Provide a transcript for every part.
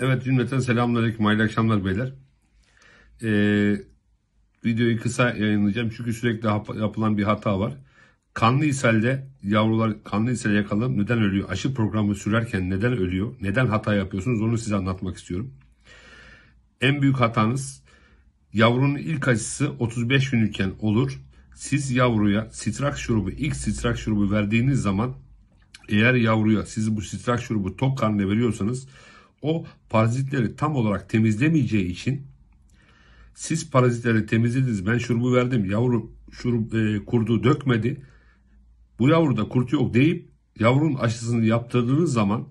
Evet cümleten selamünaleyküm. Hayırlı akşamlar beyler. Ee, videoyu kısa yayınlayacağım çünkü sürekli yapılan bir hata var. Kanlı ishalde yavrular kanlı ishale yakalanıp neden ölüyor? Aşı programı sürerken neden ölüyor? Neden hata yapıyorsunuz? Onu size anlatmak istiyorum. En büyük hatanız yavrunun ilk aşısı 35 günlükken olur. Siz yavruya sitrak şurubu, ilk sitrak şurubu verdiğiniz zaman eğer yavruya siz bu sitrak şurubu tok karnına veriyorsanız o parazitleri tam olarak temizlemeyeceği için siz parazitleri temizlediniz ben şurubu verdim yavru şurup e, kurdu dökmedi bu yavruda kurt yok deyip yavrunun aşısını yaptırdığınız zaman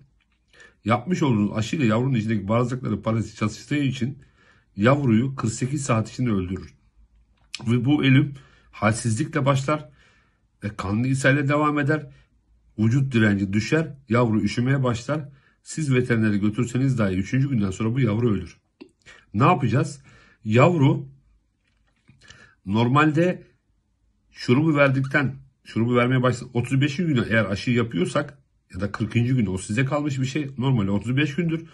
yapmış olduğunuz aşıyla yavrunun içindeki bağırsakları parazit çatıştığı için yavruyu 48 saat içinde öldürür. Ve bu ölüm halsizlikle başlar ve kanlı ishalle devam eder. Vücut direnci düşer, yavru üşümeye başlar. Siz veterinere götürseniz dahi 3. günden sonra bu yavru ölür. Ne yapacağız? Yavru normalde şurubu verdikten, şurubu vermeye başladı. 35. günü eğer aşı yapıyorsak ya da 40. günü o size kalmış bir şey. Normalde 35 gündür.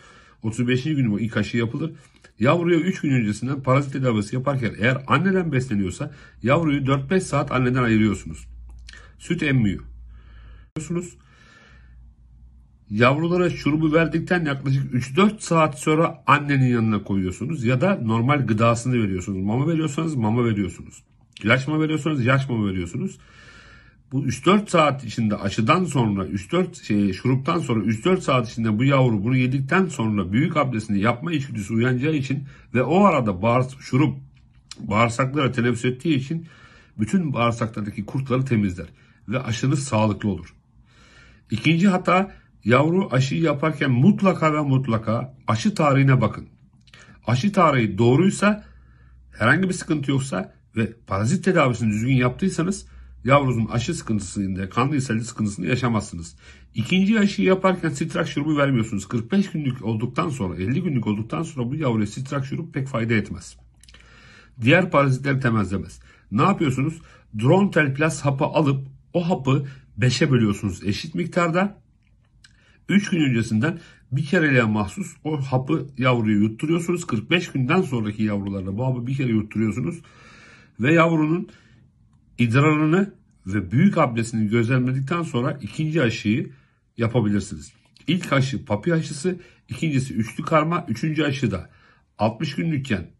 35. günü bu ilk aşı yapılır. Yavruya 3 gün öncesinden parazit tedavisi yaparken eğer anneden besleniyorsa yavruyu 4-5 saat anneden ayırıyorsunuz. Süt emmiyor. Yavrulara şurubu verdikten yaklaşık 3-4 saat sonra annenin yanına koyuyorsunuz ya da normal gıdasını veriyorsunuz. Mama veriyorsanız mama veriyorsunuz. İlaç mı veriyorsanız ilaç mı veriyorsunuz. Bu 3-4 saat içinde aşıdan sonra 3-4 şey, şuruptan sonra 3-4 saat içinde bu yavru bunu yedikten sonra büyük abdestini yapma içgüdüsü uyanacağı için ve o arada bağır, şurup bağırsaklara teneffüs ettiği için bütün bağırsaklardaki kurtları temizler ve aşınız sağlıklı olur. İkinci hata yavru aşıyı yaparken mutlaka ve mutlaka aşı tarihine bakın. Aşı tarihi doğruysa herhangi bir sıkıntı yoksa ve parazit tedavisini düzgün yaptıysanız yavrunuzun aşı sıkıntısında, kanlı ishali sıkıntısını yaşamazsınız. İkinci aşıyı yaparken sitrak şurubu vermiyorsunuz. 45 günlük olduktan sonra, 50 günlük olduktan sonra bu yavruya sitrak şurubu pek fayda etmez. Diğer parazitleri temizlemez. Ne yapıyorsunuz? Drontel Plus hapı alıp o hapı 5'e bölüyorsunuz eşit miktarda. 3 gün öncesinden bir kereliğe mahsus o hapı yavruya yutturuyorsunuz. 45 günden sonraki yavrularla bu hapı bir kere yutturuyorsunuz. Ve yavrunun idrarını ve büyük abdestini gözlemledikten sonra ikinci aşıyı yapabilirsiniz. İlk aşı papi aşısı, ikincisi üçlü karma, üçüncü aşı da 60 günlükken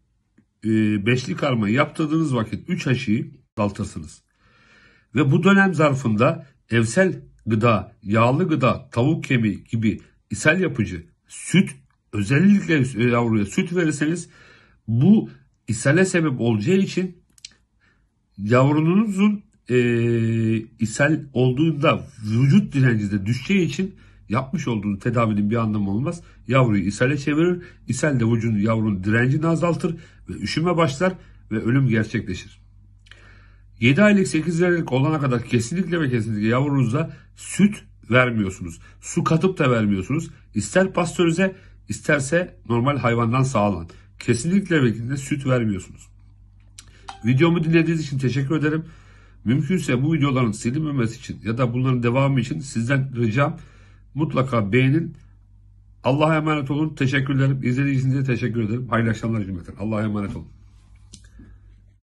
e, beşli karma yaptırdığınız vakit 3 aşıyı daltırsınız. Ve bu dönem zarfında evsel gıda, yağlı gıda, tavuk kemiği gibi ishal yapıcı süt özellikle yavruya süt verirseniz bu ishale sebep olacağı için yavrunuzun e, ishal olduğunda vücut direnci de düşeceği için yapmış olduğunuz tedavinin bir anlamı olmaz. Yavruyu ishale çevirir. İshal de vücudun yavrunun direncini azaltır ve üşüme başlar ve ölüm gerçekleşir. 7 aylık 8 aylık olana kadar kesinlikle ve kesinlikle yavrunuza süt vermiyorsunuz. Su katıp da vermiyorsunuz. İster pastörize isterse normal hayvandan sağlanan. Kesinlikle ve kesinlikle süt vermiyorsunuz. Videomu dinlediğiniz için teşekkür ederim. Mümkünse bu videoların silinmemesi için ya da bunların devamı için sizden ricam mutlaka beğenin. Allah'a emanet olun. Teşekkür ederim. İzlediğiniz için de teşekkür ederim. Hayırlı akşamlar cümleten. Allah'a emanet olun.